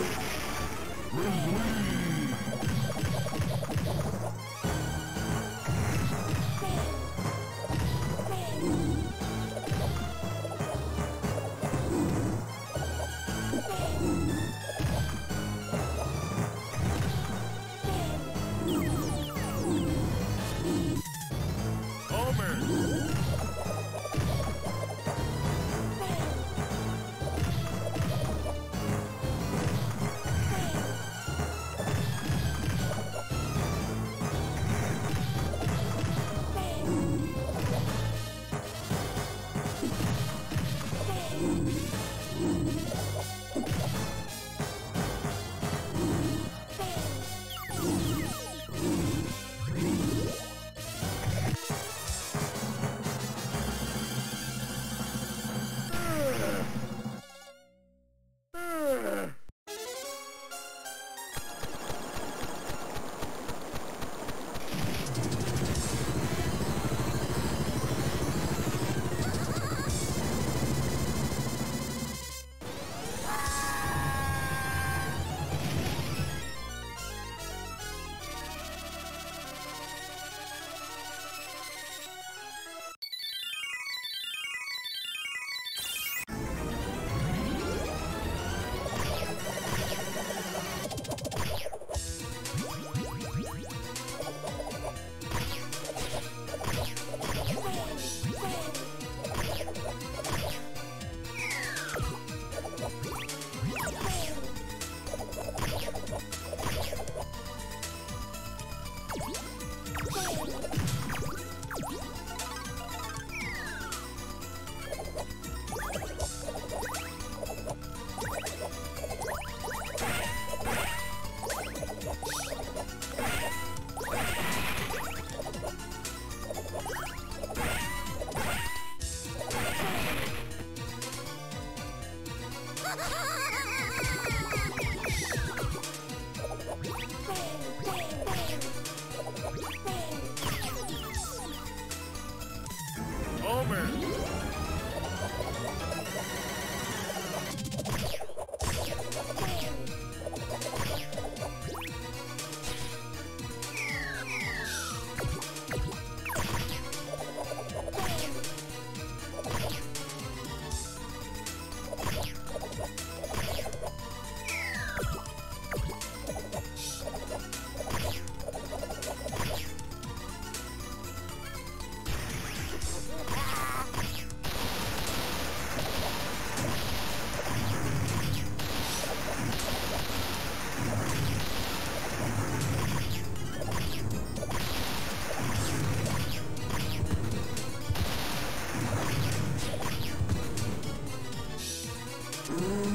Homer! Mm.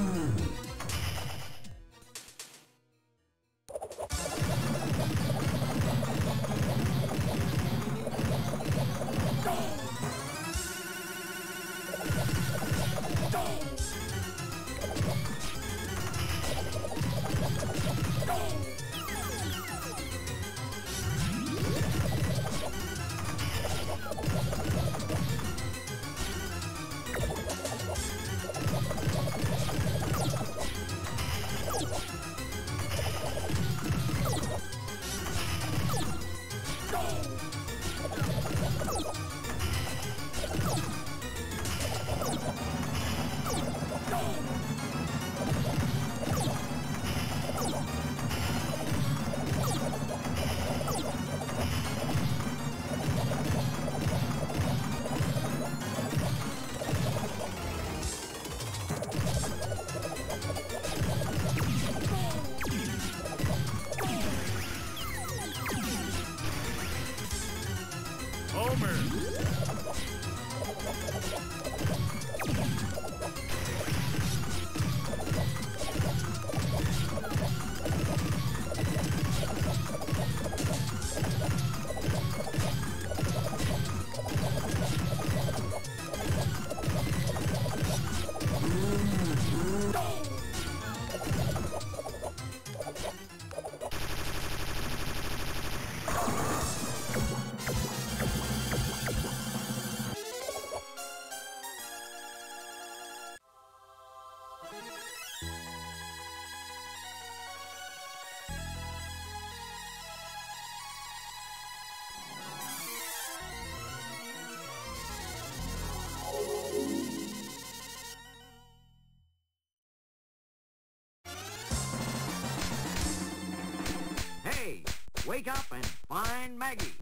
Wake up and find Maggie.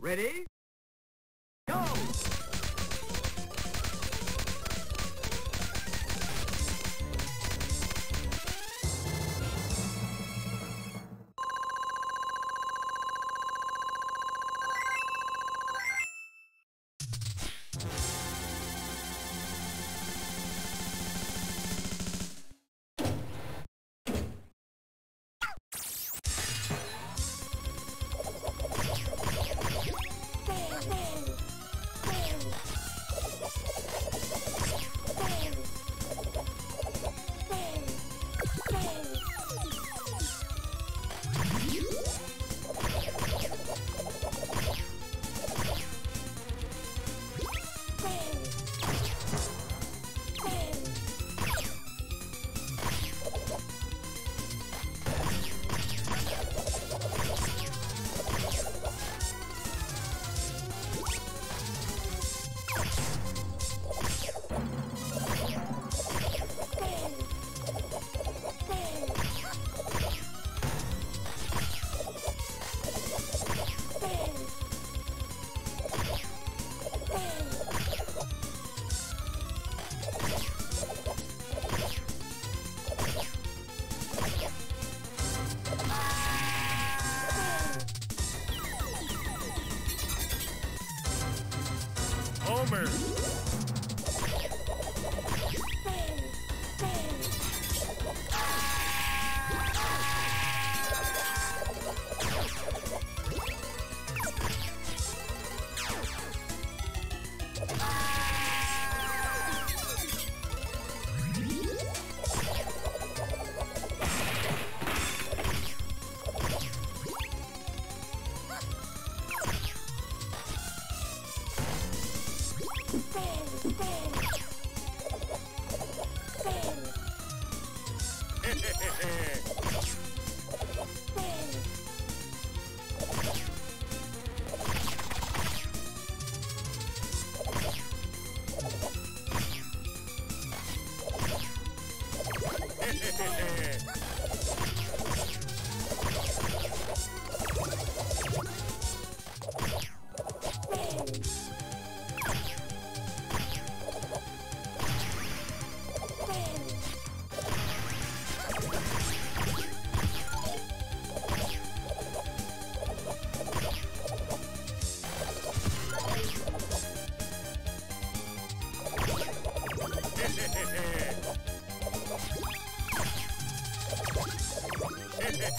Ready?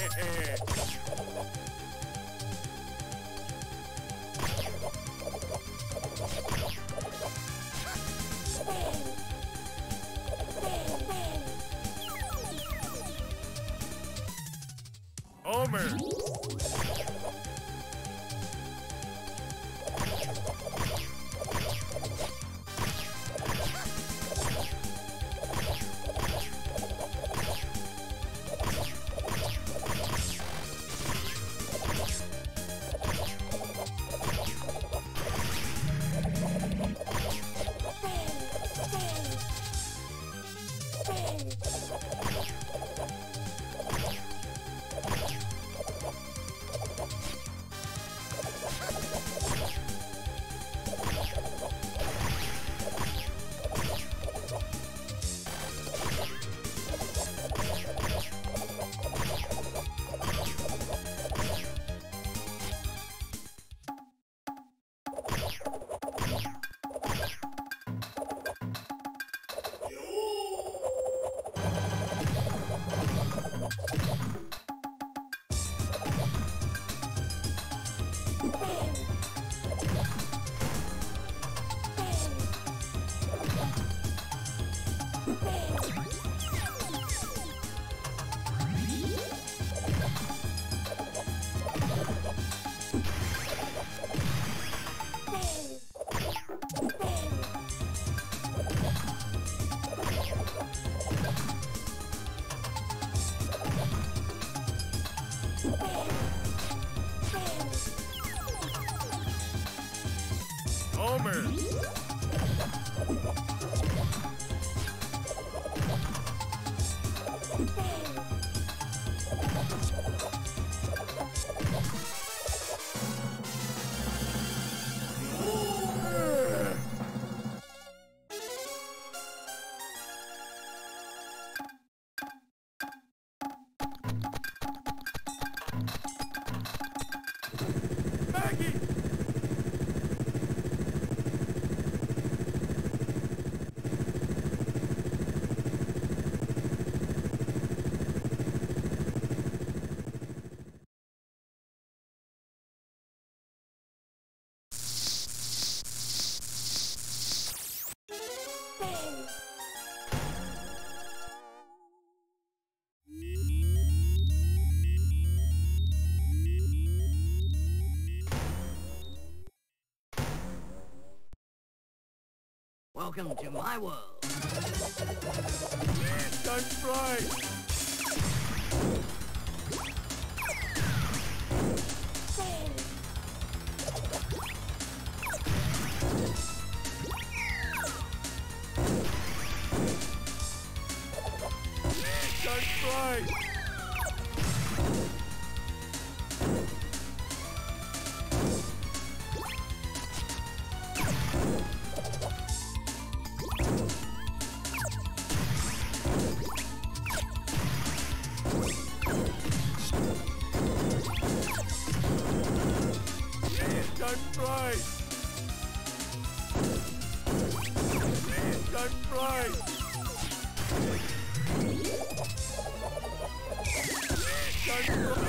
Homer. Welcome to my world. Don't fly! I'm flying! I'm flying!